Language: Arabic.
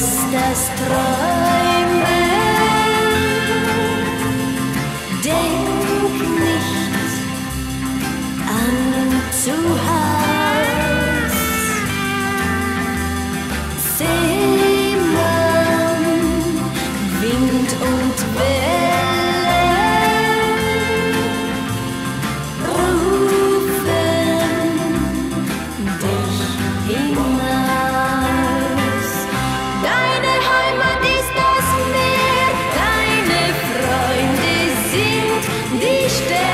das Dichter.